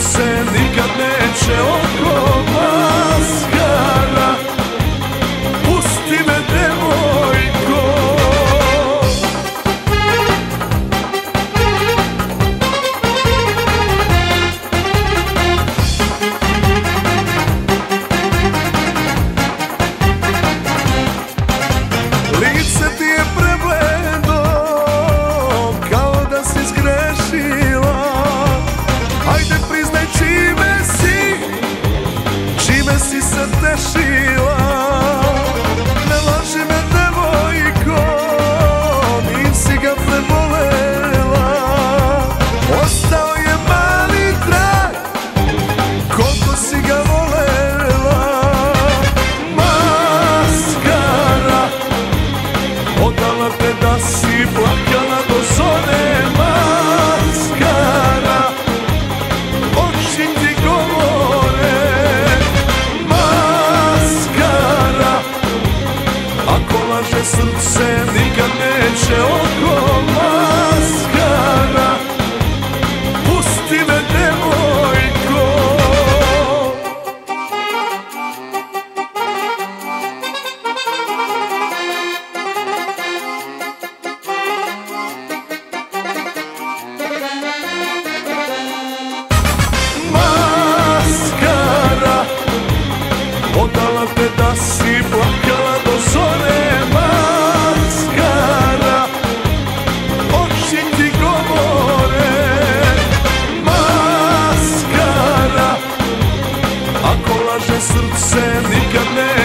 se nikad neće odgovoriti see. Laže srce nikad neće se nikad ne